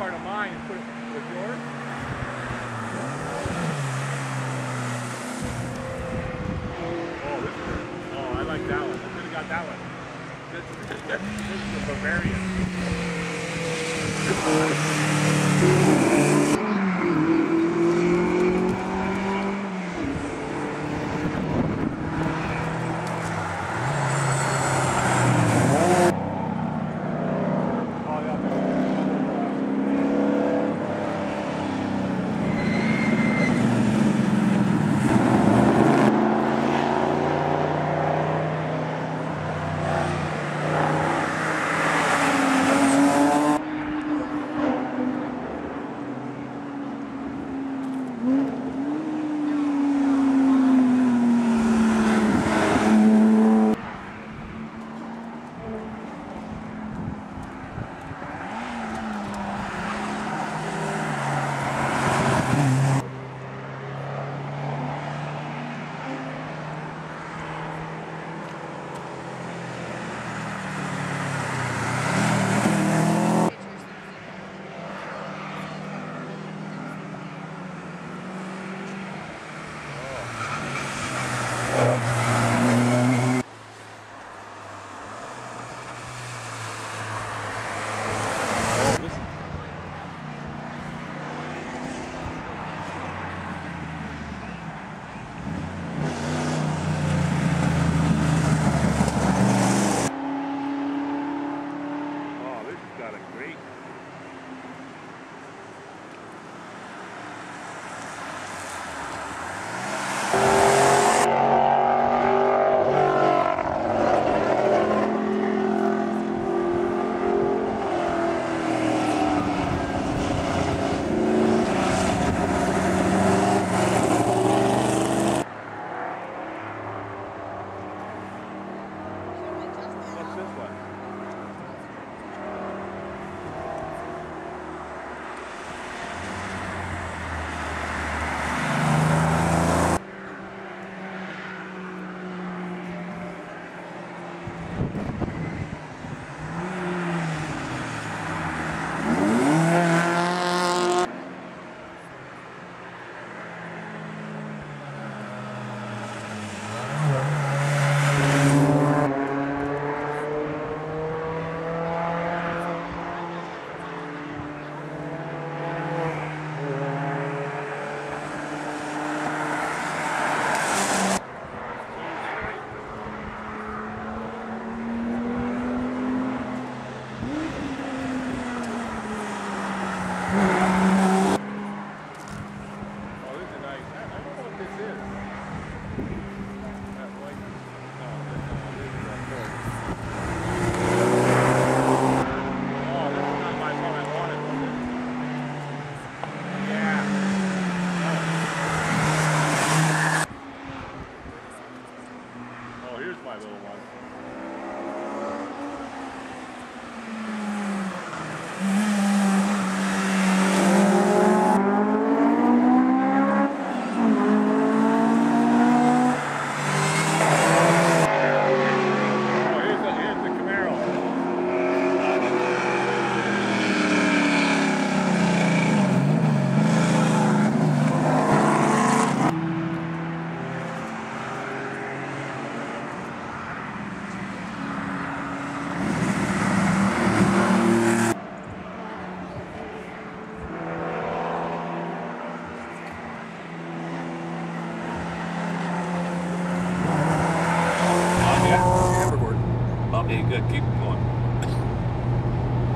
part of mine and put it with yours? Oh, this is Oh, I like that one. I could have got that one. This, this is a Bavarian.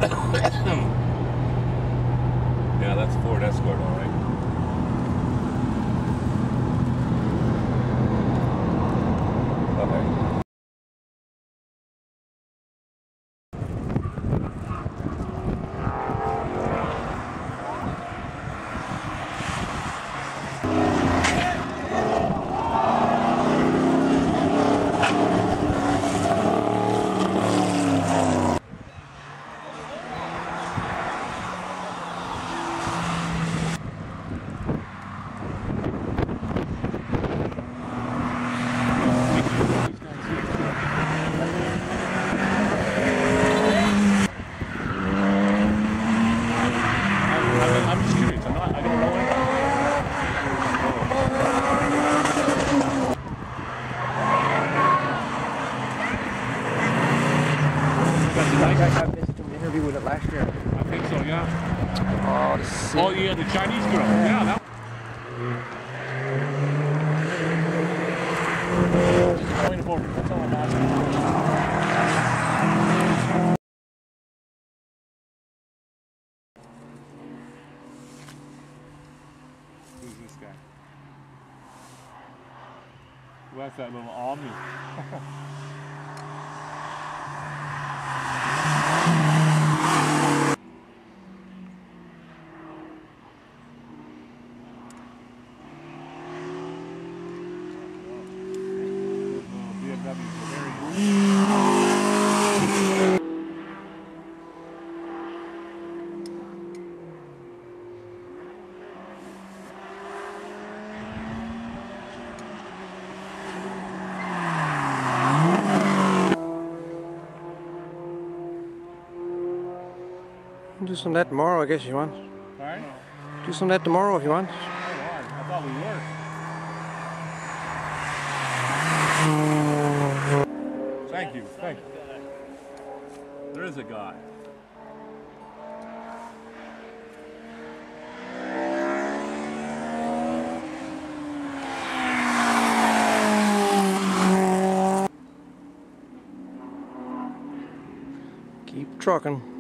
yeah, that's Ford Escort, all right. Oh, the. Oh, yeah, the Chinese girl. Yeah, that. Point of order. That's all I'm asking. Who's this guy? Well, that's that little Omni. Little BMW Bavarian. Do some of that tomorrow, I guess you want. Alright? Do some of that tomorrow if you want. I thought we were. Thank you, thank you. There is a guy. Keep trucking.